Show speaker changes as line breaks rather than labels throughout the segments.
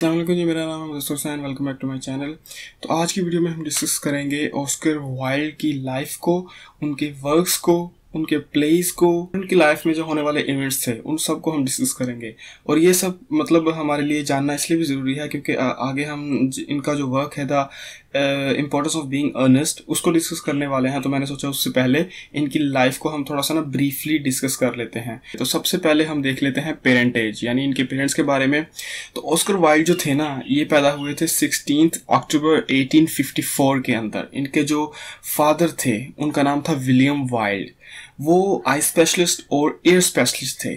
जी, मेरा नाम है San welcome back to my channel तो आज की वीडियो में हम डिस्कस करेंगे ऑस्कर वाइल्ड की लाइफ को, उनके वर्क्स को उनके प्लेस को, उनकी लाइफ में जो होने वाले इवेंट्स थे उन सबको हम डिस्कस करेंगे। और ये सब मतलब हमारे लिए जानना इसलिए भी ज़रूरी है क्योंकि आगे हम इनका जो वर्क है the importance of being earnest उसको डिस्कस करने वाले हैं। तो मैंने सोचा उससे पहले इनकी लाइफ को हम थोड़ा सा ना ब्रीफली डिस्कस कर लेते हैं। तो सबसे पहले हम देख लेते हैं पेरेंटेज यानी इनके पेरेंट्स के बारे में। तो ऑस्कर वाइल्ड जो थे ना, ये पैदा हुए थे सिक्सटीन अक्टूबर 1854 के अंदर। इनके जो फादर थे, उनका नाम था विलियम वाइल्ड वो आई स्पेशलिस्ट और एयर स्पेशलिस्ट थे।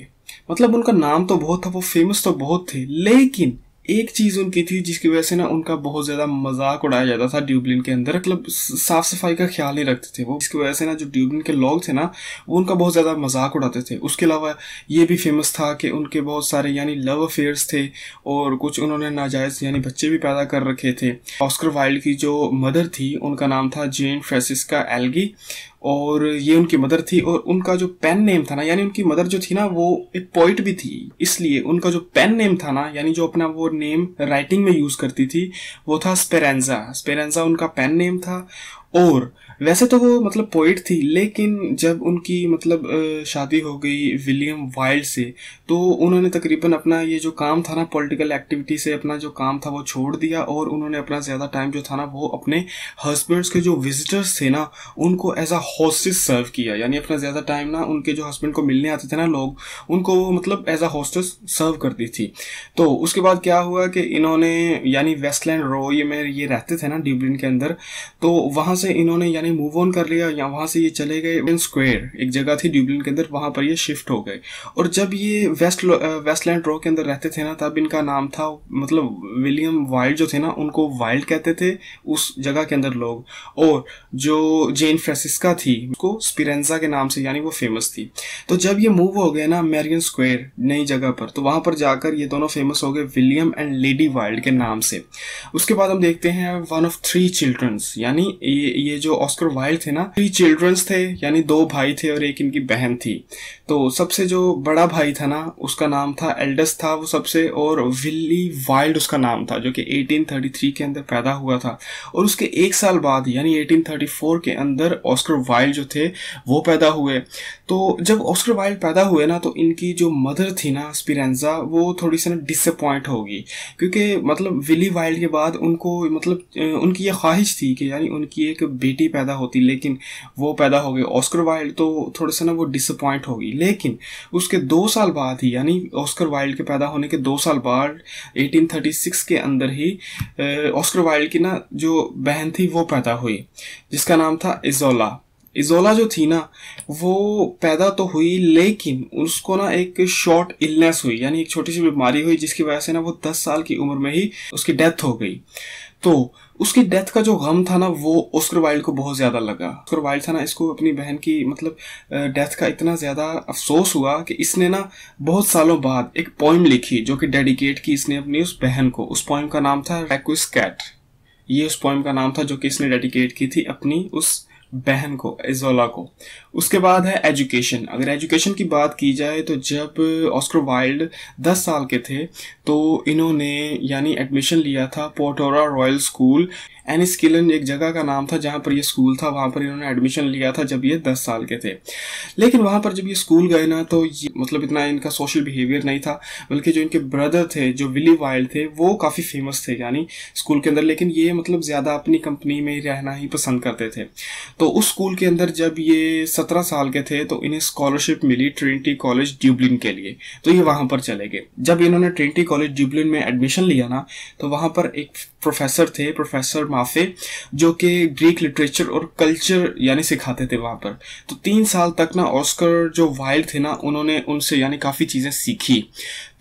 मतलब उनका नाम तो बहुत था, वो फ़ेमस तो बहुत थे, लेकिन एक चीज़ उनकी थी जिसकी वजह से ना उनका बहुत ज़्यादा मज़ाक उड़ाया जाता था ड्यूबलिन के अंदर। मतलब साफ़ सफ़ाई का ख्याल नहीं रखते थे वो। इसकी वजह से ना जो ड्यूबलिन के लोग थे ना, वो उनका बहुत ज़्यादा मज़ाक उड़ाते थे। उसके अलावा ये भी फ़ेमस था कि उनके बहुत सारे यानी लव अफेयर्स थे और कुछ उन्होंने नाजायज यानी बच्चे भी पैदा कर रखे थे। ऑस्कर वाइल्ड की जो मदर थी, उनका नाम था जेन फ्रेसिस्का एल्गी और ये उनकी मदर थी और उनका जो पेन नेम था ना, यानी उनकी मदर जो थी ना, वो एक पोइट भी थी। इसलिए उनका जो पेन नेम था ना, यानी जो अपना वो नेम राइटिंग में यूज़ करती थी, वो था स्पेरेंजा स्पेरेंजा उनका पेन नेम था और वैसे तो वो मतलब पोइट थी, लेकिन जब उनकी मतलब शादी हो गई विलियम वाइल्ड से तो उन्होंने तकरीबन अपना ये जो काम था ना पॉलिटिकल एक्टिविटी से अपना जो काम था वो छोड़ दिया, और उन्होंने अपना ज़्यादा टाइम जो था ना, वो अपने हस्बैंड्स के जो विजिटर्स थे ना, उनको एज अ हॉस्टेस सर्व किया। यानी अपना ज़्यादा टाइम ना, उनके जो हस्बैंड को मिलने आते थे ना लोग, उनको वो मतलब एज अ हॉस्टेस सर्व करती थी। तो उसके बाद क्या हुआ कि इन्होंने, यानी वेस्टलैंड ये में ये रहते थे ना ड्यूबलिन के अंदर तो वहाँ से इन्होंने, यानी मूव ऑन कर लिया या वहाँ से ये चले गए स्क्वायर एक जगह थी ड्यूबलिन के अंदर, वहाँ पर ये शिफ्ट हो गए। और जब ये वेस्ट वेस्टलैंड रो के अंदर रहते थे ना, तब इनका नाम था मतलब विलियम वाइल्ड जो थे ना, उनको वाइल्ड कहते थे, उस जगह के अंदर लोग। और जो जेन फ्रेसिस्का थी उसको स्पिरेंजा के नाम से, यानी वो फ़ेमस थी। तो जब ये मूव हो गए ना मेरियन स्क्वायर नई जगह पर तो वहाँ पर जाकर ये दोनों फ़ेमस हो गए विलियम एंड लेडी वाइल्ड के नाम से। उसके बाद हम देखते हैं वन ऑफ़ थ्री चिल्ड्रंस यानी ये ये जो ऑस्कर वाइल्ड थे ना थ्री चिल्ड्रंस थे, यानी दो भाई थे और एक इनकी बहन थी। तो सबसे जो बड़ा भाई था ना, उसका नाम था एल्डस था, वो सबसे और विल्ली वाइल्ड उसका नाम था, जो कि 1833 के अंदर पैदा हुआ था। और उसके एक साल बाद, यानी 1834 के अंदर ऑस्कर वाइल्ड जो थे, वो पैदा हुए। तो जब ऑस्कर वाइल्ड पैदा हुए ना तो इनकी जो मदर थी ना स्पिरेंजा वो थोड़ी सी ना डिसअपॉइंट होगी। क्योंकि मतलब विली वाइल्ड के बाद उनको मतलब उनकी ये ख्वाहिश थी कि, यानी उनकी एक बेटी पैदा होती, लेकिन वो पैदा हो गई ऑस्कर वाइल्ड तो थोड़ा सा ना वो डिसअपॉइंट होगी लेकिन उसके दो साल बाद ही, यानी ऑस्कर वाइल्ड के पैदा होने के दो साल बाद 1836 के अंदर ही ऑस्कर वाइल्ड की ना जो बहन थी, वो पैदा हुई, जिसका नाम था इजोला इजोला जो थी ना, वो पैदा तो हुई, लेकिन उसको ना एक शॉर्ट इलनेस हुई, यानी एक छोटी सी बीमारी हुई, जिसकी वजह से ना वो दस साल की उम्र में ही उसकी डेथ हो गई। तो उसकी डेथ का जो गम था ना, वो ऑस्कर वाइल्ड को बहुत ज़्यादा लगा। ऑस्कर वाइल्ड था ना, इसको अपनी बहन की मतलब डेथ का इतना ज़्यादा अफसोस हुआ कि इसने ना बहुत सालों बाद एक पोइम लिखी जो कि डेडिकेट की इसने अपनी उस बहन को। उस पोइम का नाम था रैक्विस कैट ये उस पोइम का नाम था जो कि इसने डेडिकेट की थी अपनी उस बहन को इजोला को। उसके बाद है एजुकेशन। अगर एजुकेशन की बात की जाए तो जब ऑस्कर वाइल्ड 10 साल के थे तो इन्होंने यानी एडमिशन लिया था पोटोरा रॉयल स्कूल। एनिस्किलन एक जगह का नाम था जहाँ पर ये स्कूल था, वहाँ पर इन्होंने एडमिशन लिया था जब ये दस साल के थे। लेकिन वहाँ पर जब ये स्कूल गए ना तो ये मतलब इतना इनका सोशल बिहेवियर नहीं था, बल्कि जो इनके ब्रदर थे, जो विली वाइल्ड थे, वो काफ़ी फ़ेमस थे यानी स्कूल के अंदर। लेकिन ये मतलब ज़्यादा अपनी कंपनी में रहना ही पसंद करते थे। तो उस स्कूल के अंदर जब ये सत्रह साल के थे तो इन्हें स्कॉलरशिप मिली ट्रिनिटी कॉलेज ड्यूबलिन के लिए। तो ये वहाँ पर चले गए। जब इन्होंने ट्रिनिटी कॉलेज ड्यूबलिन में एडमिशन लिया ना तो वहाँ पर एक प्रोफेसर थे प्रोफेसर माफे जो कि ग्रीक लिटरेचर और कल्चर यानी सिखाते थे वहाँ पर। तो तीन साल तक ना ऑस्कर जो वाइल्ड थे ना, उन्होंने उनसे यानी काफ़ी चीज़ें सीखी।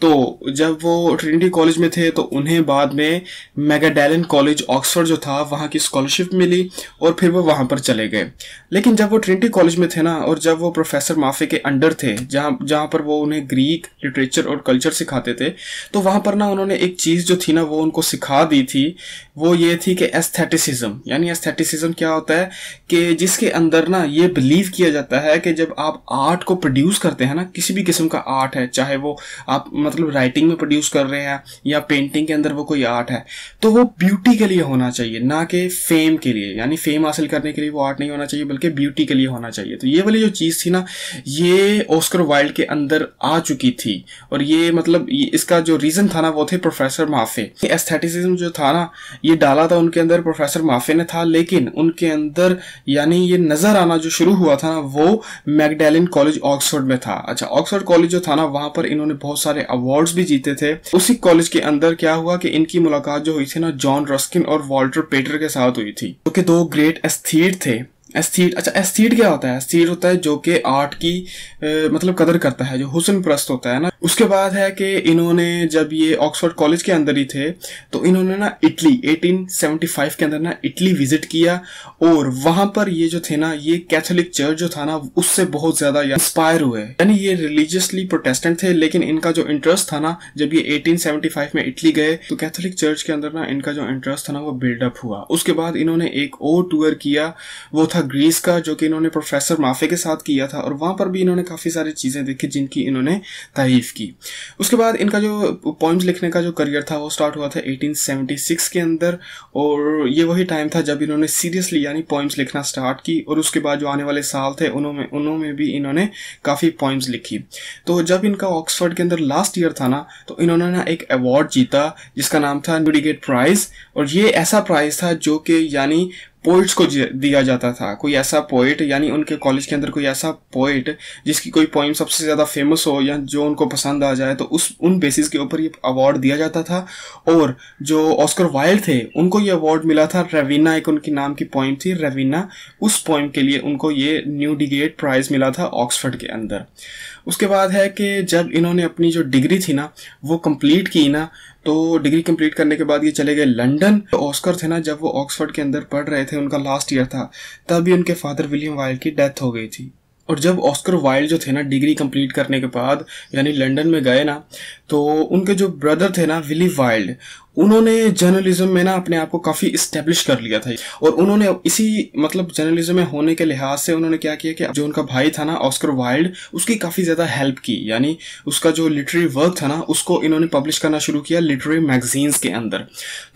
तो जब वो ट्रिनिटी कॉलेज में थे तो उन्हें बाद में मेगाडेलन कॉलेज ऑक्सफोर्ड जो था, वहाँ की स्कॉलरशिप मिली और फिर वो वहाँ पर चले गए। लेकिन जब वो ट्रिनिटी कॉलेज में थे ना, और जब वो प्रोफेसर माफे के अंडर थे, जहाँ जहाँ पर वो उन्हें ग्रीक लिटरेचर और कल्चर सिखाते थे तो वहाँ पर ना उन्होंने एक चीज़ जो थी ना, वो उनको सिखा दी थी, वो ये थी कि एस्थेटिसिज्म यानी एस्थेटिसिज्म क्या होता है कि जिसके अंदर ना ये बिलीव किया जाता है कि जब आप आर्ट को प्रोड्यूस करते हैं ना, किसी भी किस्म का आर्ट है, चाहे वो आप मतलब राइटिंग में प्रोड्यूस कर रहे हैं या पेंटिंग के अंदर वो कोई आर्ट है तो वो ब्यूटी के लिए होना चाहिए, ना कि फेम के लिए। यानी फेम हासिल करने के लिए वो आर्ट नहीं होना चाहिए, बल्कि ब्यूटी के लिए होना चाहिए। तो ये वाली जो चीज़ थी ना, ये ऑस्कर वाइल्ड के अंदर आ चुकी थी। और ये मतलब इसका जो रीज़न था ना, वो थे प्रोफेसर माफे एस्थेटिसिज्म जो था ना, ये डाला था उनके अंदर प्रोफेसर माफे ने था, लेकिन उनके अंदर यानी ये नज़र आना जो शुरू हुआ था ना, वो मैगडेलिन कॉलेज ऑक्सफोर्ड में था। अच्छा ऑक्सफोर्ड कॉलेज जो था ना, वहाँ पर इन्होंने बहुत सारे अवार्ड्स भी जीते थे। उसी कॉलेज के अंदर क्या हुआ कि इनकी मुलाकात जो हुई थी ना जॉन रस्किन और वॉल्टर पेटर के साथ हुई थी, जो कि दो ग्रेट एस्थीट थे। एस्थीट अच्छा एस्थीट क्या होता है? एस्थीट होता है जो कि आर्ट की आ, मतलब कदर करता है जो हुसन प्रस्त होता है ना। उसके बाद है कि इन्होंने जब ये ऑक्सफोर्ड कॉलेज के अंदर ही थे तो इन्होंने ना इटली 1875 के अंदर ना इटली विज़िट किया और वहाँ पर ये जो थे ना ये कैथोलिक चर्च जो था ना उससे बहुत ज़्यादा इंस्पायर हुए। यानी ये रिलीजियसली प्रोटेस्टेंट थे लेकिन इनका जो इंटरेस्ट था ना जब ये 1875 में इटली गए तो कैथोलिक चर्च के अंदर ना इनका जो इंटरेस्ट था ना वो बिल्डअप हुआ। उसके बाद इन्होंने एक और टूर किया वो था ग्रीस का, जो कि इन्होंने प्रोफेसर माफे के साथ किया था और वहाँ पर भी इन्होंने काफ़ी सारी चीज़ें देखी जिनकी इन्होंने तारीफ़ की। उसके बाद इनका जो पोइम्स लिखने का जो करियर था, वो स्टार्ट हुआ था 1876 के अंदर और ये वही टाइम था जब इन्होंने सीरियसली यानी पोइम्स लिखना स्टार्ट की और उसके बाद जो आने वाले साल थे, उन्होंने उन्होंने भी इन्होंने काफ़ी पोइम्स लिखी। तो जब इनका ऑक्सफर्ड के अंदर लास्ट ईयर था ना तो इन्होंने ना एक अवार्ड जीता, जिसका नाम था न्यूडिगेट प्राइज और ये ऐसा प्राइज था जो कि यानी पोइट्स को दिया जाता था। कोई ऐसा पोइट यानी उनके कॉलेज के अंदर कोई ऐसा पोइट जिसकी कोई पोइम सबसे ज़्यादा फ़ेमस हो या जो उनको पसंद आ जाए तो उस, उन बेसिस के ऊपर ये अवार्ड दिया जाता था। और जो ऑस्कर वाइल्ड थे, उनको ये अवार्ड मिला था। रेविना एक उनकी नाम की पोइम थी। रेविना उस पोइम के लिए उनको ये न्यू डिगेट प्राइज मिला था ऑक्सफर्ड के अंदर। उसके बाद है कि जब इन्होंने अपनी जो डिग्री थी ना, वो कंप्लीट की ना तो डिग्री कंप्लीट करने के बाद ये चले गए लंदन। ऑस्कर थे ना, जब वो ऑक्सफर्ड के अंदर पढ़ रहे थे, उनका लास्ट ईयर था तभी उनके फादर विलियम वाइल्ड की डेथ हो गई थी। और जब ऑस्कर वाइल्ड जो थे ना, डिग्री कंप्लीट करने के बाद, यानी लंदन में गए ना तो उनके जो ब्रदर थे ना विली वाइल्ड उन्होंने जर्नलिज्म में ना अपने आप को काफ़ी इस्टेब्लिश कर लिया था। और उन्होंने इसी मतलब जर्नलिज्म में होने के लिहाज से उन्होंने क्या किया कि जो उनका भाई था ना ऑस्कर वाइल्ड उसकी काफ़ी ज़्यादा हेल्प की। यानी उसका जो लिटरेरी वर्क था ना, उसको इन्होंने पब्लिश करना शुरू किया लिटरेरी मैगजीन्स के अंदर।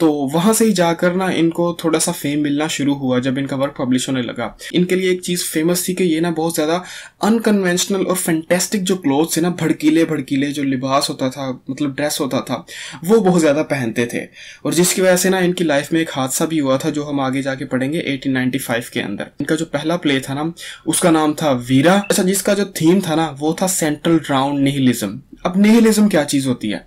तो वहाँ से ही जाकर ना इनको थोड़ा सा फेम मिलना शुरू हुआ जब इनका वर्क पब्लिश होने लगा। इनके लिए एक चीज़ फ़ेमस थी कि ये ना बहुत ज़्यादा अनकन्वेंशनल और फैंटेस्टिक जो क्लोथ्स है ना भड़कीले भड़कीले जो लिबास होता था मतलब ड्रेस होता था, वो बहुत ज़्यादा पहनते थे। थे। और जिसकी वजह से ना इनकी लाइफ में एक हादसा भी हुआ था, जो हम आगे जाके पढ़ेंगे 1895 के अंदर। इनका जो पहला प्ले था ना, उसका नाम था वीरा। अच्छा जिसका जो थीम था ना, वो था सेंट्रल राउंड निहिलिज्म अब निहिलिज्म क्या चीज़ होती है?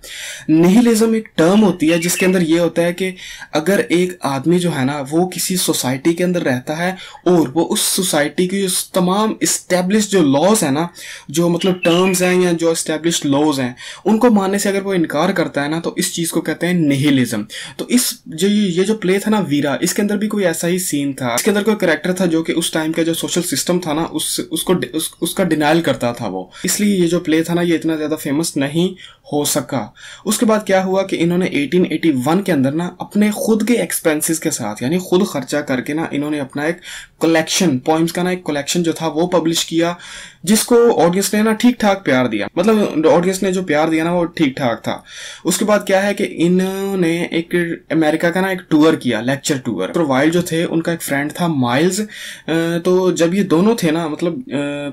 निहिलिज्म एक टर्म होती है जिसके अंदर ये होता है कि अगर एक आदमी जो है ना वो किसी सोसाइटी के अंदर रहता है और वो उस सोसाइटी की उस तमाम इस्टेब्लिश जो लॉज है ना जो मतलब टर्म्स हैं या जो इस्टेब्लिश लॉज हैं उनको मानने से अगर वो इनकार करता है ना तो इस चीज़ को कहते हैं निहिलिज्म तो इस जो ये जो प्ले था ना वीरा इसके अंदर भी कोई ऐसा ही सीन था? इसके अंदर कोई करेक्टर था जो कि उस टाइम का जो सोशल सिस्टम था ना उस उसको उस, उसका डिनाइल करता था वो? इसलिए ये जो प्ले था ना ये इतना ज़्यादा फ़ेमस फ़ेमस नहीं हो सका। उसके बाद क्या हुआ कि इन्होंने 1881 के अंदर ना अपने खुद के एक्सपेंसेस के साथ, यानी खुद खर्चा करके ना इन्होंने अपना एक कलेक्शन पॉइंट्स का ना एक कलेक्शन जो था वो पब्लिश किया। जिसको ऑडियंस ने ना ठीक ठाक प्यार दिया। मतलब ऑडियंस ने जो प्यार दिया ना, वो ठीक ठाक था। उसके बाद क्या है कि इन्होंने एक अमेरिका का ना एक टूर किया लेक्चर टूर तो वाइल्ड जो थे, उनका एक फ्रेंड था माइल्स तो जब ये दोनों थे ना मतलब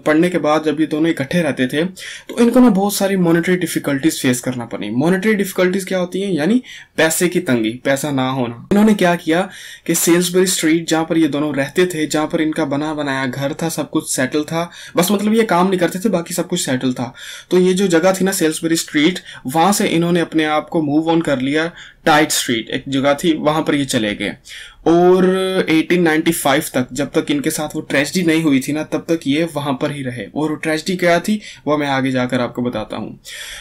पढ़ने के बाद जब ये दोनों इकट्ठे रहते थे तो इनको ना बहुत सारी मॉनिटरी डिफिकल्टीज फेस करना पड़ी। मॉनिटरी डिफिकल्टीज क्या होती है? यानी पैसे की तंगी, पैसा ना होना। इन्होंने क्या किया कि सेल्सबरी स्ट्रीट जहाँ पर ये दोनों रहते थे, जहाँ पर इनका बना बनाया घर था, सब कुछ सेटल था। बस मतलब ये काम नहीं करते थे, बाकी सब कुछ सेटल था। तो ये जो जगह थी ना सेल्सबरी स्ट्रीट वहाँ से इन्होंने अपने आप को मूव ऑन कर लिया टाइट स्ट्रीट एक जगह थी, वहाँ पर ये चले गए। और 1895 तक, जब तक इनके साथ वो ट्रेजिडी नहीं हुई थी ना, तब तक ये वहाँ पर ही रहे। और वो ट्रेजिडी क्या थी वो मैं आगे जाकर आपको बताता हूँ।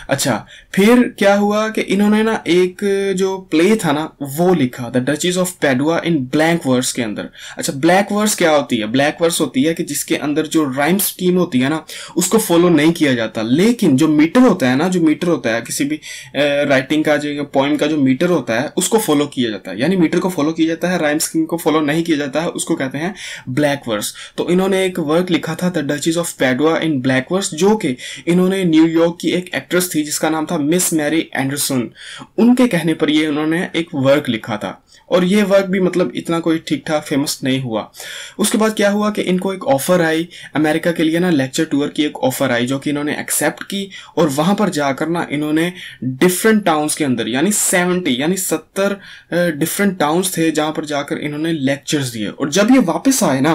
अच्छा फिर क्या हुआ कि इन्होंने ना एक जो प्ले था ना, वो लिखा the Duchess of Padua in blank verse के अंदर। अच्छा ब्लैक वर्स क्या होती है? ब्लैक वर्स होती है कि जिसके अंदर जो राइम स्कीम होती है ना, उसको फॉलो नहीं किया जाता। लेकिन जो मीटर होता है ना, जो मीटर होता है, किसी भी राइटिंग का जो पॉइंट का जो मीटर होता है, उसको फॉलो किया जाता है। यानी मीटर को फॉलो किया जाता है टाइम स्कीम को फॉलो नहीं किया जाता है, उसको कहते हैं ब्लैक वर्स। तो इन्होंने एक वर्क लिखा था the Duchess of Padua in black verse जो कि इन्होंने न्यूयॉर्क की एक एक्ट्रेस थी, जिसका नाम था मिस मैरी एंडरसन उनके कहने पर ये उन्होंने एक वर्क लिखा था। और ये वर्क भी मतलब इतना कोई ठीक ठाक फ़ेमस नहीं हुआ। उसके बाद क्या हुआ कि इनको एक ऑफ़र आई, अमेरिका के लिए ना लेक्चर टूर की एक ऑफ़र आई जो कि इन्होंने एक्सेप्ट की और वहाँ पर जाकर ना इन्होंने डिफरेंट टाउन्स के अंदर, यानी सेवेंटी यानी सत्तर डिफरेंट टाउन्स थे जहाँ पर जाकर इन्होंने लेक्चर्स दिए। और जब ये वापस आए ना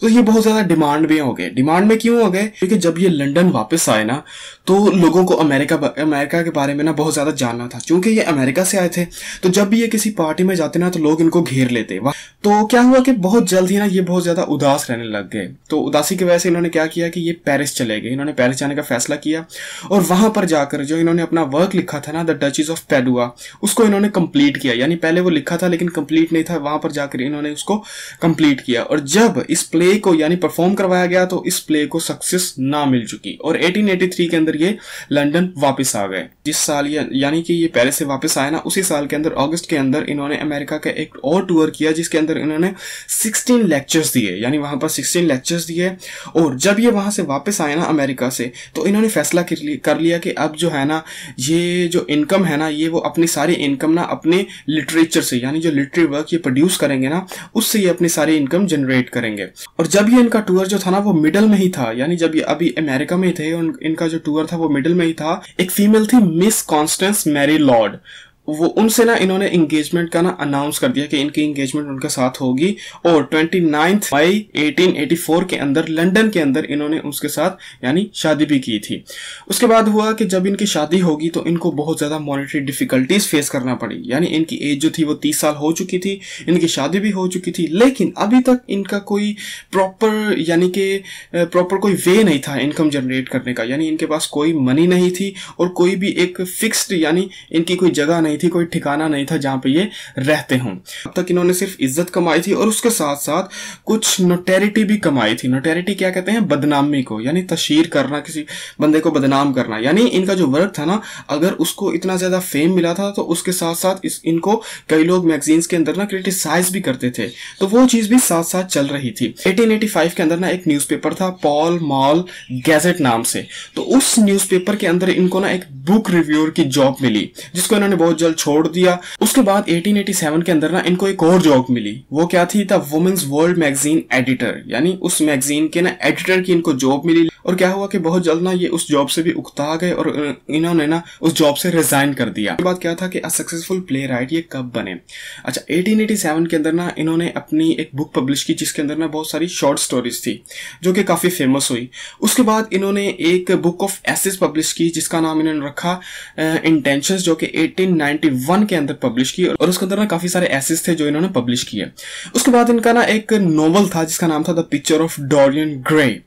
तो ये बहुत ज़्यादा डिमांड में हो गए। डिमांड में क्यों हो गए? क्योंकि जब ये लंडन वापस आए ना तो लोगों को अमेरिका अमेरिका के बारे में ना बहुत ज़्यादा जानना था। क्योंकि ये अमेरिका से आए थे तो जब भी ये किसी पार्टी में जाते ना तो लोग इनको घेर लेते। तो क्या हुआ कि बहुत जल्द ही ना ये बहुत ज़्यादा उदास रहने लग गए। तो उदासी की वजह से इन्होंने क्या किया कि ये पेरिस चले गए। इन्होंने पेरिस जाने का फैसला किया और वहाँ पर जाकर जो इन्होंने अपना वर्क लिखा था ना द डचीज ऑफ़ पेडुआ उसको इन्होंने कंप्लीट किया। यानी पहले वो लिखा था लेकिन कंप्लीट नहीं था। वहाँ पर जाकर इन्होंने उसको कंप्लीट किया। और जब इस प्ले को यानी परफॉर्म करवाया गया तो इस प्ले को सक्सेस ना मिल चुकी। और 1883 के अंदर ये लंदन वापस आ गए। जिस साल यानी कि ये पेरिस से वापस आए ना, उसी साल के अंदर अगस्त के अंदर इन्होंने अमेरिका का एक और टूर किया जिसके अंदर इन्होंने 16 लेक्चर्स दिए, यानी वहाँ पर 16 लेक्चर्स दिए। और जब ये वहाँ से वापस आए ना अमेरिका से तो इन्होंने फैसला कर लिया कि अब जो है ना, ये जो इनकम है ना, ये वो अपनी सारी इनकम ना अपने लिटरेचर से, यानी जो लिटरेरी वर्क ये प्रोड्यूस करेंगे ना, उससे ये अपनी सारी इनकम जनरेट करेंगे। और जब ये इनका टूर जो था ना, वो मिडल में ही था, यानी जब ये अभी अमेरिका में थे इनका जो टूर था वो मिडल में ही था, एक फीमेल थी मिस कॉन्स्टेंस मैरी लॉर्ड वो उनसे ना इन्होंने इंगेजमेंट का ना अनाउंस कर दिया कि इनकी इंगेजमेंट उनके साथ होगी। और ट्वेंटी नाइन्थ मई 1884 के अंदर लंदन के अंदर इन्होंने उसके साथ यानी शादी भी की थी। उसके बाद हुआ कि जब इनकी शादी होगी तो इनको बहुत ज़्यादा मॉनिटरी डिफिकल्टीज फेस करना पड़ी। यानी इनकी एज जो थी वो तीस साल हो चुकी थी, इनकी शादी भी हो चुकी थी, लेकिन अभी तक इनका कोई प्रॉपर यानी कि प्रॉपर कोई वे नहीं था इनकम जनरेट करने का। यानी इनके पास कोई मनी नहीं थी और कोई भी एक फिक्स्ड यानी इनकी कोई जगह नहीं नहीं थी, कोई ठिकाना नहीं था जहाँ पे ये रहते हों। अब तक इन्होंने सिर्फ़ इज़्ज़त कमाई थी और उसके साथ साथ कुछ नोटेरिटी भी कमाई थी। नोटेरिटी क्या कहते हैं? बदनामी को, यानी तशीर करना, किसी बंदे को बदनाम करना। यानी इनका जो वर्क था ना, अगर उसको इतना ज़्यादा फेम मिला था तो उसके साथ साथ इस, इनको कई लोग मैगजीन्स के अंदर ना क्रिटिसाइज भी करते थे। तो वो चीज़ भी साथ साथ चल रही थी। 1885 के अंदर ना एक न्यूज़पेपर था पॉल मॉल गैजेट नाम से। तो उस न्यूज़पेपर के अंदर इनको ना एक बुक रिव्यूअर की जॉब मिली, जिसको इन्होंने बहुत जल्द छोड़ दिया। उसके बाद 1887 के अंदर ना इनको एक और जॉब मिली। वो क्या थी? वुमेन्स वर्ल्ड मैगजीन एडिटर यानी उस मैगजीन के ना एडिटर की इनको जॉब मिली। और क्या हुआ कि बहुत जल्द ना ये उस जॉब से भी उकता गए और इन्होंने ना उस जॉब से रिजाइन कर दिया। बाद क्या था कि सक्सेसफुल प्ले राइट ये कब बने? अच्छा 1887 के अंदर ना इन्होंने अपनी एक बुक पब्लिश की, जिसके अंदर ना बहुत सारी शॉर्ट स्टोरीज थी, जो कि काफ़ी फ़ेमस हुई। उसके बाद इन्होंने एक बुक ऑफ़ एसेस पब्लिश की, जिसका नाम इन्होंने रखा इंटेंशन जो कि 1891 के अंदर पब्लिश की और उसके अंदर ना काफ़ी सारे एसेस थे जो इन्होंने पब्लिश किए। उसके बाद इनका ना एक नॉवल था जिसका नाम था the Picture of Dorian Gray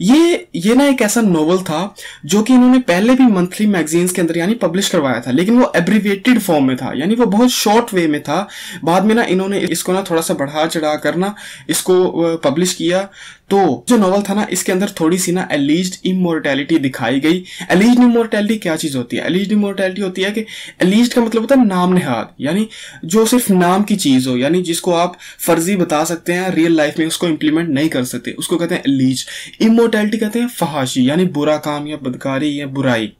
ये ये ना एक ऐसा नॉवल था, जो कि इन्होंने पहले भी मंथली मैगजीन्स के अंदर यानी पब्लिश करवाया था, लेकिन वो एब्रीवेटेड फॉर्म में था, यानी वो बहुत शॉर्ट वे में था। बाद में ना इन्होंने इसको ना थोड़ा सा बढ़ा चढ़ा कर ना इसको पब्लिश किया। तो जो नॉवल था ना, इसके अंदर थोड़ी सी ना एलिज्ड इमोर्टैलिटी दिखाई गई। एलिज्ड इमोर्टेलिटी क्या चीज़ होती है? एलिज्ड इमोर्टेलिटी होती है कि एलिज्ड का मतलब होता है नाम निहाद, यानी जो सिर्फ़ नाम की चीज़ हो, यानी जिसको आप फर्जी बता सकते हैं रियल लाइफ में उसको इंप्लीमेंट नहीं कर सकते। उसको कहते हैं एलिज इमोर्टेलिटी कहते हैं फहाशी यानी बुरा काम या बदकारी या बुराई।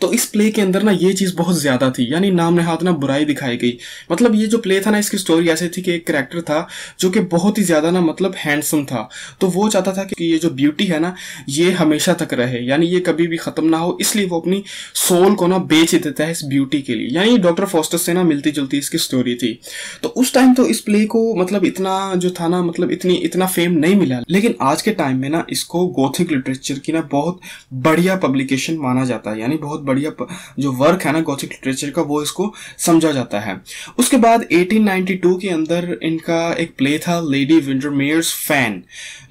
तो इस प्ले के अंदर ना ये चीज़ बहुत ज़्यादा थी, यानी नाम हाथ ना बुराई दिखाई गई। मतलब ये जो प्ले था ना, इसकी स्टोरी ऐसे थी कि एक करेक्टर था जो कि बहुत ही ज़्यादा ना मतलब हैंडसम था। तो वो चाहता था कि ये जो ब्यूटी है ना, ये हमेशा तक रहे, यानी ये कभी भी खत्म ना हो, इसलिए वो अपनी सोल को ना बेच देता है इस ब्यूटी के लिए। यानी डॉक्टर फोस्टस से ना मिलती जुलती इसकी स्टोरी थी। तो उस टाइम तो इस प्ले को मतलब इतना जो था ना मतलब इतनी, इतना फेम नहीं मिला। लेकिन आज के टाइम में ना, इसको गोथिक लिटरेचर की ना बहुत बढ़िया पब्लिकेशन माना जाता है। यानी बहुत बढ़िया जो वर्क है ना गौथिक लिटरेचर का, वो इसको समझा जाता है। उसके बाद 1892 के अंदर इनका एक प्ले था लेडी विंटरमेयर्स फ़ैन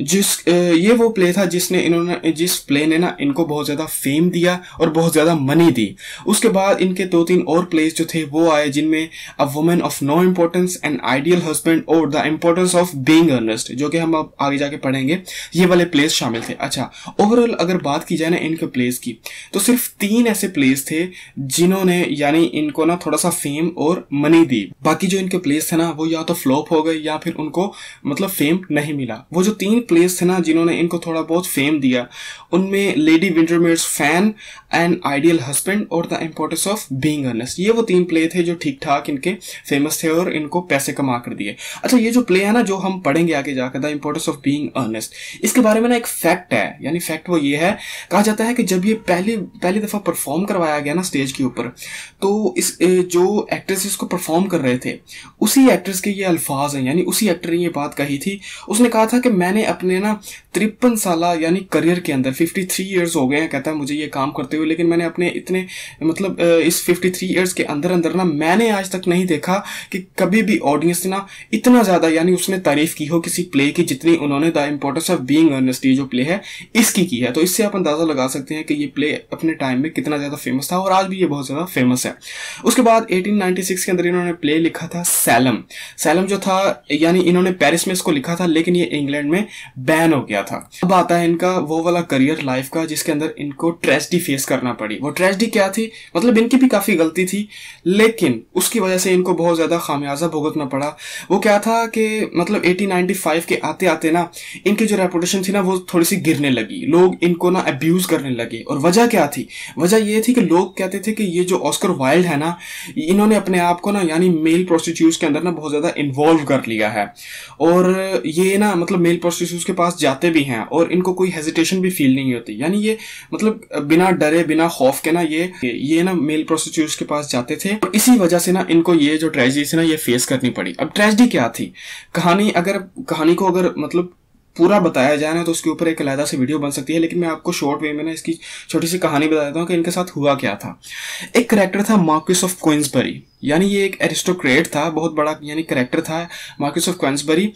जिस ये वो प्ले था जिसने इन्होंने, जिस प्ले ने ना इनको बहुत ज़्यादा फेम दिया और बहुत ज़्यादा मनी दी। उसके बाद इनके दो तीन और प्लेस जो थे, वो आए जिनमें a woman of no importance and ideal husband और the importance of being earnest जो कि हम अब आगे जाके पढ़ेंगे। ये वाले प्लेस शामिल थे। अच्छा ओवरऑल अगर बात की जाए ना इनके प्लेस की तो सिर्फ़ तीन तीन ऐसे प्लेस थे जिन्होंने, यानी इनको ना थोड़ा सा फेम और मनी दी। बाकी जो इनके प्लेस थे ना, वो या तो फ्लॉप हो गए या फिर उनको मतलब फेम नहीं मिला। वो जो तीन प्लेस थे ना, जिन्होंने इनको थोड़ा बहुत फेम दिया, उनमें Lady Windermere's fan and ideal husband और the importance of being earnest ये वो तीन प्ले थे जो ठीक ठाक इनके फ़ेमस थे और इनको पैसे कमा कर दिए। अच्छा ये जो प्ले है ना, जो हम पढ़ेंगे आगे जाकर the importance of being earnest इसके बारे में ना एक फैक्ट है। यानी फैक्ट वो ये है, कहा जाता है कि जब ये पहली पहली दफ़ा परफॉर्म करवाया गया ना स्टेज के ऊपर। तो इस जो एक्ट्रेस इसको परफॉर्म कर रहे थे, उसी एक्ट्रेस के ये अल्फाज हैं, यानी उसी एक्टर ने ये बात कही थी। उसने कहा था कि मैंने अपने ना तिरपन साल, यानी करियर के अंदर फिफ्टी थ्री ईयर्स हो गए हैं, कहता है मुझे ये काम करते हुए, लेकिन मैंने अपने इतने मतलब इस फिफ्टी थ्री ईयर्स के अंदर अंदर ना मैंने आज तक नहीं देखा कि कभी भी ऑडियंस ना इतना ज़्यादा, यानी उसने तारीफ़ की हो किसी प्ले की जितनी उन्होंने the importance of being earnest जो प्ले है, इसकी की है। तो इससे आप अंदाज़ा लगा सकते हैं कि ये प्ले अपने टाइम में कितना ज़्यादा फ़ेमस था और आज भी ये बहुत ज़्यादा फ़ेमस है। उसके बाद एटीन के अंदर इन्होंने प्ले लिखा था सैलम सैलम जो था, यानी इन्होंने पेरिस में इसको लिखा था, लेकिन ये इंग्लैंड में बैन हो गया था। अब आता है इनका वो वाला करियर लाइफ का, जिसके अंदर इनको ट्रेजिडी फेस करना पड़ी। वो ट्रेजिडी क्या थी? मतलब इनकी भी काफ़ी गलती थी, लेकिन उसकी वजह से इनको बहुत ज़्यादा खामियाजा भुगतना पड़ा। वो क्या था कि मतलब 1895 के आते आते ना, इनकी जो रेपुटेशन थी ना, वो थोड़ी सी गिरने लगी। लोग इनको ना अब्यूज़ करने लगे। और वजह क्या थी? वजह ये थी कि लोग कहते थे कि ये जो ऑस्कर वाइल्ड है ना, इन्होंने अपने आप को ना, यानी मेल प्रोस्टिट्यूट के अंदर ना बहुत ज़्यादा इन्वॉल्व कर लिया है। और ये ना मतलब मेल प्रोस्टिट्यूट के पास जाते भी हैं और इनको कोई हेजिटेशन भी फील नहीं होती। यानी ये मतलब बिना डरे, बिना खौफ के ना ये ये ना मेल प्रोस्टिट्यूट के पास जाते थे। और इसी वजह से ना इनको ये जो ट्रेजिडी थी ना ये फेस करनी पड़ी। अब ट्रेजिडी क्या थी? कहानी, अगर, कहानी को अगर मतलब पूरा बताया जाए ना तो उसके ऊपर एक अलहदा से वीडियो बन सकती है, लेकिन मैं आपको शॉर्ट वे में ना इसकी छोटी सी कहानी बता देता हूँ कि इनके साथ हुआ क्या था। एक करेक्टर था मार्किस ऑफ़ क्विंसबरी यानी ये एक एरिस्टोक्रेट था, बहुत बड़ा यानी करेक्टर था मार्किस ऑफ़ क्विंसबरी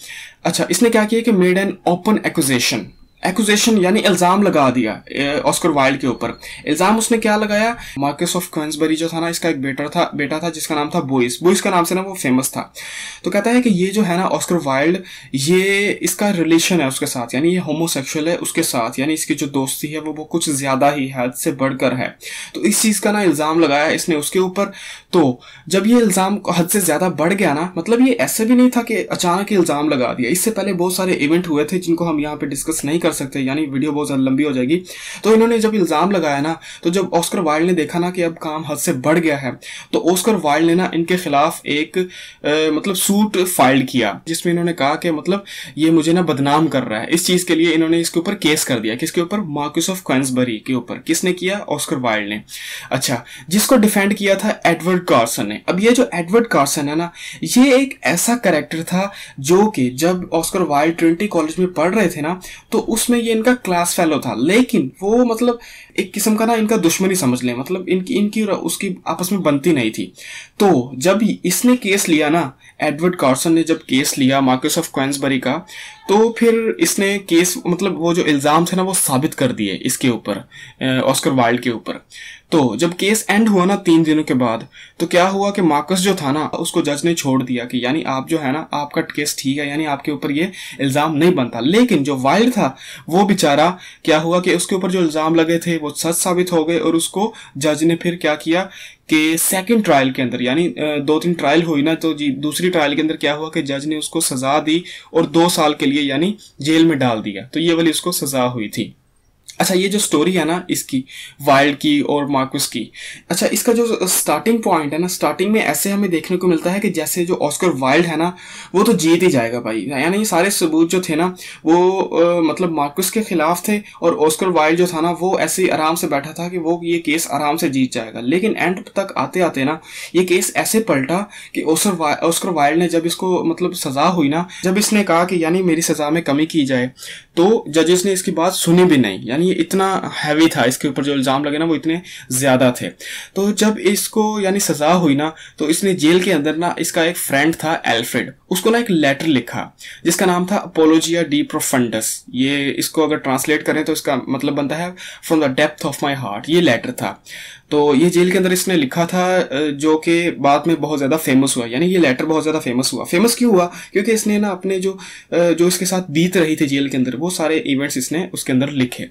अच्छा इसने क्या किया कि made an open acquisition accusation यानी इल्ज़ाम लगा दिया ऑस्कर वाइल्ड के ऊपर। इल्ज़ाम उसने क्या लगाया? मार्कस ऑफ़ क्वेंसबरी जो था ना, इसका एक बेटा था बेटा था जिसका नाम था बोइस। बोइस का नाम से ना वो फ़ेमस था। तो कहता है कि ये जो है ना ऑस्कर वाइल्ड, ये इसका रिलेशन है उसके साथ, यानी ये होमोसेक्सुअल है उसके साथ, यानी इसकी जो दोस्ती है वो वो कुछ ज़्यादा ही हद से बढ़कर है। तो इस चीज़ का ना इल्ज़ाम लगाया इसने उसके ऊपर। तो जब ये इल्ज़ाम हद से ज़्यादा बढ़ गया ना मतलब ये ऐसे भी नहीं था कि अचानक इल्ज़ाम लगा दिया। इससे पहले बहुत सारे इवेंट हुए थे जिनको हम यहाँ पे डिस्कस नहीं कर सकते हैं यानी वीडियो बहुत ज़्यादा लंबी हो जाएगी। तो इन्होंने जब इल्ज़ाम लगाया ना तो जब ऑस्कर वाइल्ड ने देखा ना कि अब काम हद से बढ़ गया है तो ऑस्कर वाइल्ड ने ना इनके खिलाफ एक आ, मतलब सूट फ़ाइल किया जिसमें इन्होंने कहा कि मतलब ये मुझे ना बदनाम कर रहा है। इस चीज़ के लिए इन्होंने इसके ऊपर केस कर दिया किसके ऊपर? मार्क्स ऑफ़ क्वेंसबरी के ऊपर। किसने किया? ऑस्कर वाइल्ड ने। अच्छा जिसको डिफेंड किया था एडवर्ड कार्सन ने। अब ये जो एडवर्ड कार्सन है ना ये एक ऐसा करेक्टर था जो कि जब ऑस्कर वाइल्ड ट्रिनिटी कॉलेज में पढ़ रहे थे ना तो उसमें ये इनका क्लास फेलो था लेकिन वो मतलब एक किस्म का ना इनका दुश्मनी समझ लें मतलब इनकी इनकी उसकी आपस में बनती नहीं थी। तो जब इसने केस लिया ना, एडवर्ड कार्सन ने जब केस लिया मार्कस ऑफ़ क्वेंसबरी का तो फिर इसने केस मतलब वो जो इल्ज़ाम थे ना, वो साबित कर दिए इसके ऊपर ऑस्कर वाइल्ड के ऊपर। तो जब केस एंड हुआ ना तीन दिनों के बाद तो क्या हुआ कि मार्कस जो था ना, उसको जज ने छोड़ दिया कि यानी आप जो है ना, आपका केस ठीक है, यानी आपके ऊपर ये इल्ज़ाम नहीं बनता। लेकिन जो वाइल्ड था, वो बेचारा क्या हुआ कि उसके ऊपर जो इल्ज़ाम लगे थे, वो सच साबित हो गए और उसको जज ने फिर क्या किया कि सेकंड ट्रायल के अंदर, यानी दो तीन ट्रायल हुई ना तो जी, दूसरी ट्रायल के अंदर क्या हुआ कि जज ने उसको सजा दी और दो साल के लिए, यानी जेल में डाल दिया। तो ये वाली उसको सजा हुई थी। अच्छा ये जो स्टोरी है ना इसकी वाइल्ड की और मार्कुस की अच्छा इसका जो स्टार्टिंग पॉइंट है ना स्टार्टिंग में ऐसे हमें देखने को मिलता है कि जैसे जो ऑस्कर वाइल्ड है ना वो तो जीत ही जाएगा भाई। यानी ये सारे सबूत जो थे ना वो आ, मतलब मार्कुस के खिलाफ थे और ऑस्कर वाइल्ड जो था ना वो ऐसे ही आराम से बैठा था कि वो ये केस आराम से जीत जाएगा। लेकिन एंड तक आते आते ना ये केस ऐसे पलटा कि ऑस्कर ऑस्कर वाइल्ड ने जब इसको मतलब सजा हुई ना जब इसने कहा कि यानी मेरी सजा में कमी की जाए तो जजेस ने इसकी बात सुनी भी नहीं। यानी ये इतना हैवी था, इसके ऊपर जो इल्ज़ाम लगे ना, वो इतने ज़्यादा थे। तो जब इसको, यानी सज़ा हुई ना तो इसने जेल के अंदर ना, इसका एक फ्रेंड था एल्फ्रेड उसको ना एक लेटर लिखा, जिसका नाम था अपोलोजिया डी प्रोफंडस ये इसको अगर ट्रांसलेट करें तो इसका मतलब बनता है from the depth of my heart ये लेटर था। तो ये जेल के अंदर इसने लिखा था जो कि बाद में बहुत ज़्यादा फ़ेमस हुआ। यानी ये लेटर बहुत ज़्यादा फ़ेमस हुआ। फ़ेमस क्यों हुआ? क्योंकि इसने ना अपने जो जो इसके साथ बीत रही थी जेल के अंदर, वो सारे इवेंट्स इसने उसके अंदर लिखे।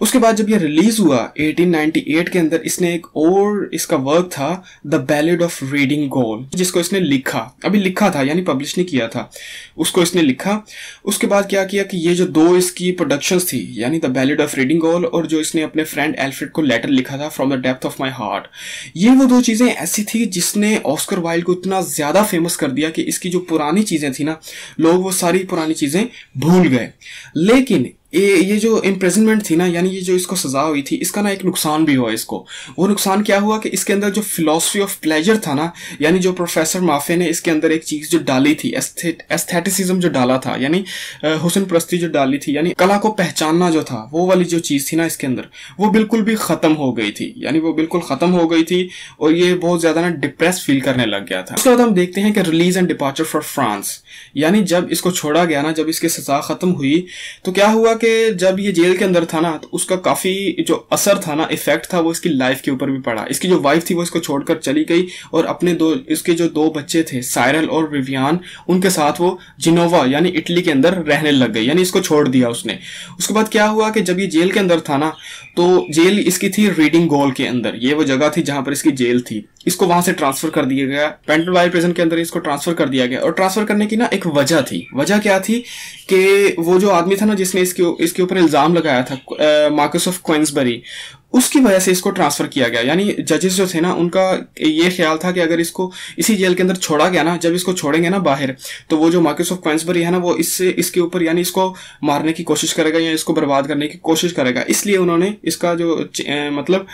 उसके बाद जब ये रिलीज़ हुआ 1898 के अंदर, इसने एक और इसका वर्क था the ballad of Reading Gaol जिसको इसने लिखा। अभी लिखा था, यानी पब्लिश नहीं किया था। उसको इसने लिखा। उसके बाद क्या किया कि ये जो दो इसकी प्रोडक्शंस थी, यानी the ballad of Reading Gaol और जो इसने अपने फ्रेंड एल्फ्रेड को लेटर लिखा था from the depth of my heart ये वो दो चीज़ें ऐसी थी जिसने ऑस्कर वाइल्ड को इतना ज़्यादा फ़ेमस कर दिया कि इसकी जो पुरानी चीज़ें थी ना, लोग वो सारी पुरानी चीज़ें भूल गए। लेकिन ये ये जो इम्प्रेजनमेंट थी ना, यानी ये जो इसको सजा हुई थी, इसका ना एक नुकसान भी हुआ इसको। वो नुकसान क्या हुआ कि इसके अंदर जो फिलोसफी ऑफ़ प्लेजर था ना, यानी जो प्रोफेसर माफे ने इसके अंदर एक चीज़ जो डाली थी एस्थेटिसिज्म जो डाला था, यानी हुसन प्रस्ती जो डाली थी, यानी कला को पहचानना जो था, वो वाली जो चीज़ थी ना इसके अंदर, वो बिल्कुल भी ख़त्म हो गई थी। यानी वो बिल्कुल ख़त्म हो गई थी और ये बहुत ज़्यादा ना डिप्रेस फील करने लग गया था। उसके बाद हम देखते हैं कि release and departure for France यानी जब इसको छोड़ा गया ना, जब इसकी सजा ख़त्म हुई तो क्या हुआ कि जब ये जेल के अंदर था ना तो उसका काफ़ी जो असर था ना इफ़ेक्ट था, वो इसकी लाइफ के ऊपर भी पड़ा। इसकी जो वाइफ थी, वो इसको छोड़कर चली गई और अपने दो, इसके जो दो बच्चे थे साइरल और विवियान, उनके साथ वो जिनोवा, यानी इटली के अंदर रहने लग गई, यानी इसको छोड़ दिया उसने। उसके बाद क्या हुआ कि जब ये जेल के अंदर था ना तो जेल इसकी थी रीडिंग गोल के अंदर। ये वो जगह थी जहाँ पर इसकी जेल थी। इसको वहाँ से ट्रांसफ़र कर दिया गया। पेंटल वाइल प्रिजन के अंदर इसको ट्रांसफ़र कर दिया गया। और ट्रांसफ़र करने की ना एक वजह थी। वजह क्या थी कि वो जो आदमी था ना, जिसने इसके इसके ऊपर इल्ज़ाम लगाया था मार्कस ऑफ़ क्वेंसबरी। उसकी वजह से इसको ट्रांसफ़र किया गया। यानी जजेस जो थे ना, उनका ये ख्याल था कि अगर इसको इसी जेल के अंदर छोड़ा गया ना, जब इसको छोड़ेंगे ना बाहर तो वो जो मार्कस ऑफ़ क्वेंसबरी है ना, वो इससे, इसके ऊपर यानी इसको मारने की कोशिश करेगा या इसको बर्बाद करने की कोशिश करेगा। इसलिए उन्होंने इसका जो मतलब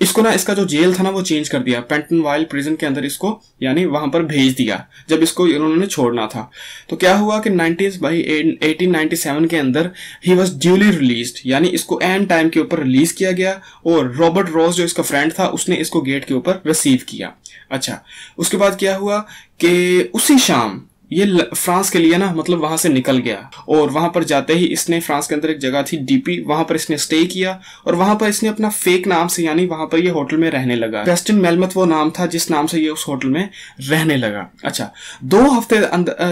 इसको ना, इसका जो जेल था ना, वो चेंज कर दिया। पेंटन वाइल प्रिजन के अंदर इसको, यानी वहाँ पर भेज दिया, जब इसको उन्होंने छोड़ना था। तो क्या हुआ कि नाइनटीन भाई एटीन के अंदर ही वॉज़ ड्यूली रिलीज़ यानी इसको एंड टाइम के ऊपर रिलीज़ किया गया, और रॉबर्ट रॉस जो इसका फ्रेंड था, उसने इसको गेट के ऊपर रिसीव किया। अच्छा उसके बाद क्या हुआ कि उसी शाम ये फ्रांस के लिए ना मतलब वहाँ से निकल गया। और वहाँ पर जाते ही इसने फ्रांस के अंदर एक जगह थी, डीपी। वहाँ पर इसने स्टे किया और वहाँ पर इसने अपना फेक नाम से, यानी वहाँ पर ये होटल में रहने लगा। वेस्टर्न मेलमत वो नाम था जिस नाम से ये उस होटल में रहने लगा। अच्छा दो हफ़्ते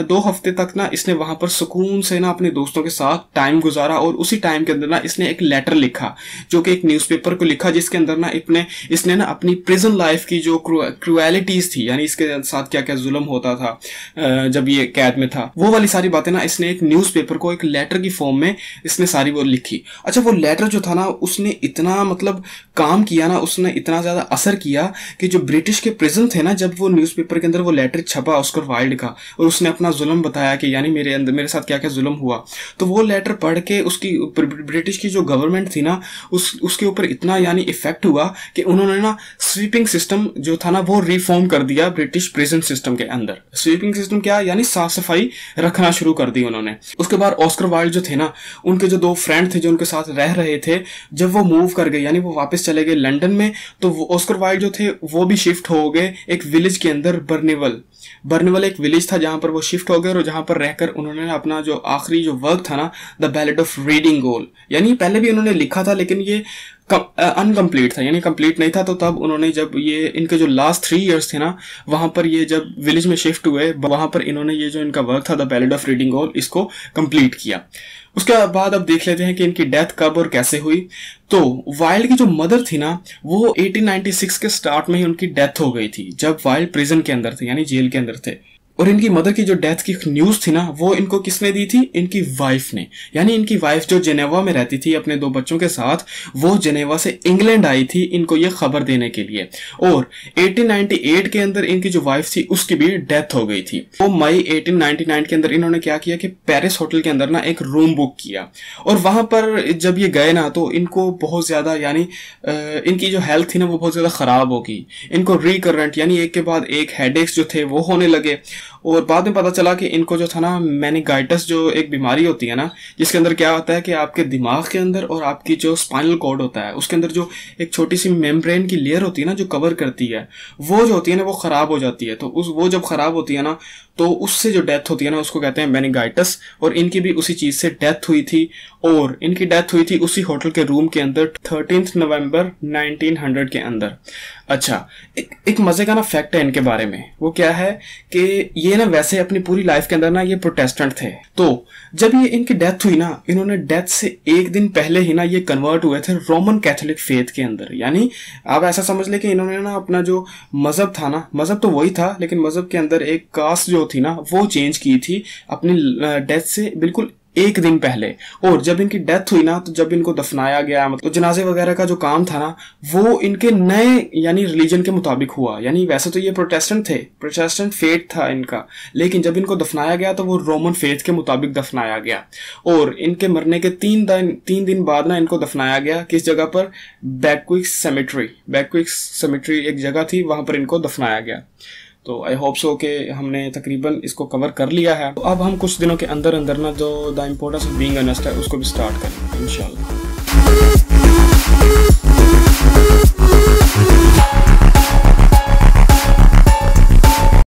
दो हफ़्ते तक ना इसने वहाँ पर सुकून से ना अपने दोस्तों के साथ टाइम गुजारा और उसी टाइम के अंदर ना इसने एक लेटर लिखा, जो कि एक न्यूज़पेपर को लिखा, जिसके अंदर ना इतने, इसने ना अपनी प्रिजन लाइफ की जो क्रुएलिटीज थी, यानी इसके साथ क्या क्या जुल्म होता था जब ये कैद में था। वो वाली सारी बातें ना इसने एक न्यूज़पेपर को एक लेटर की फॉर्म में इसने सारी वो लिखी। अच्छा वो लेटर जो था ना, उसने इतना मतलब काम किया ना, उसने इतना ज़्यादा असर किया कि जो ब्रिटिश के प्रिजन थे ना, जब वो न्यूज़पेपर के अंदर वो लेटर छपा ऑस्कर वाइल्ड का, और उसने अपना जुल्म बताया कि यानी मेरे अंदर, मेरे साथ क्या क्या जुल्म हुआ। तो वो लेटर पढ़ के उसकी ब्रिटिश की जो गवर्नमेंट थी ना, उस, उसके ऊपर इतना यानी इफ़ेक्ट हुआ कि उन्होंने ना स्वीपिंग सिस्टम जो था ना, वो रिफॉर्म कर दिया ब्रिटिश प्रिजन सिस्टम के अंदर। स्वीपिंग सिस्टम क्या? यानी साफ़ सफ़ाई रखना शुरू कर दी उन्होंने। उसके बाद ऑस्कर वाइल्ड जो थे ना, उनके जो दो फ्रेंड थे जो उनके साथ रह रहे थे, जब वो मूव कर गए यानी वो वापस चले गए लंदन में तो ऑस्कर वाइल्ड जो थे, वो भी शिफ्ट हो गए एक विलेज के अंदर, बर्निवल। बर्निवल एक विलेज था जहाँ पर वो शिफ्ट हो गए और जहाँ पर रहकर उन्होंने अपना जो आखिरी जो वर्क था ना, the ballet of Reading Gaol. यानी पहले भी उन्होंने लिखा था, लेकिन ये अनकम्प्लीट था, यानी कंप्लीट नहीं था तो तब उन्होंने जब ये, इनके जो लास्ट थ्री इयर्स थे ना, वहाँ पर ये जब विलेज में शिफ्ट हुए, वहाँ पर इन्होंने ये जो इनका वर्क था the ballad of Reading hall इसको कंप्लीट किया। उसके बाद अब देख लेते हैं कि इनकी डेथ कब और कैसे हुई। तो वाइल्ड की जो मदर थी ना, वो 1896 के स्टार्ट में ही उनकी डेथ हो गई थी, जब वाइल्ड प्रिजन के अंदर थे, यानी जेल के अंदर थे। और इनकी मदर की जो डेथ की न्यूज़ थी ना, वो इनको किसने दी थी? इनकी वाइफ ने। यानी इनकी वाइफ जो जेनेवा में रहती थी अपने दो बच्चों के साथ, वो जेनेवा से इंग्लैंड आई थी इनको ये खबर देने के लिए। और 1898 के अंदर इनकी जो वाइफ थी, उसकी भी डेथ हो गई थी। वो मई 1899 के अंदर इन्होंने क्या किया कि पेरिस होटल के अंदर ना एक रूम बुक किया। और वहाँ पर जब ये गए ना तो इनको बहुत ज़्यादा यानी इनकी जो हेल्थ थी ना, वो बहुत ज़्यादा खराब हो गई। इनको रिकरेंट यानी एक के बाद एक हेडेक्स जो थे, वो होने लगे। और बाद में पता चला कि इनको जो था ना मैनिगाइटस जो एक बीमारी होती है ना, जिसके अंदर क्या होता है कि आपके दिमाग के अंदर और आपकी जो स्पाइनल कॉर्ड होता है, उसके अंदर जो एक छोटी सी मेम्ब्रेन की लेयर होती है ना, जो कवर करती है, वो जो होती है ना, वो ख़राब हो जाती है। तो उस, वो जब ख़राब होती है ना तो उससे जो डेथ होती है ना, उसको कहते हैं मैनिगाइटस और इनकी भी उसी चीज़ से डेथ हुई थी, और इनकी डेथ हुई थी उसी होटल के रूम के अंदर थर्टीन नवंबर 1900 के अंदर। अच्छा एक एक मज़े का ना फैक्ट है इनके बारे में। वो क्या है कि ये ना वैसे अपनी पूरी लाइफ के अंदर ना ये प्रोटेस्टेंट थे। तो जब ये इनकी डेथ हुई ना, इन्होंने डेथ से एक दिन पहले ही ना ये कन्वर्ट हुए थे रोमन कैथोलिक फेथ के अंदर। यानी, आप ऐसा समझ ले कि इन्होंने ना अपना जो मज़हब था ना, मज़हब तो वही था, लेकिन मज़हब के अंदर एक कास्ट जो थी ना, वो चेंज की थी अपनी डेथ से बिल्कुल एक दिन पहले। और जब इनकी डेथ हुई ना तो जब इनको दफनाया गया मतलब तो जनाजे वगैरह का जो काम था ना, वो इनके नए, यानी रिलीजन के मुताबिक हुआ। यानी वैसे तो ये प्रोटेस्टेंट थे प्रोटेस्टेंट फेथ था इनका। लेकिन जब इनको दफनाया गया तो वो रोमन फेथ के मुताबिक दफनाया गया। और इनके मरने के तीन दिन तीन दिन बाद ना इनको दफनाया गया, किस जगह पर? बैकविक्स सेमेट्री बैकविक्स सेमेट्री एक जगह थी, वहाँ पर इनको दफनाया गया। तो आई होप सो कि हमने तकरीबन इसको कवर कर लिया है। तो अब हम कुछ दिनों के अंदर अंदर ना जो the importance of being earnest है, उसको भी स्टार्ट करेंगे इन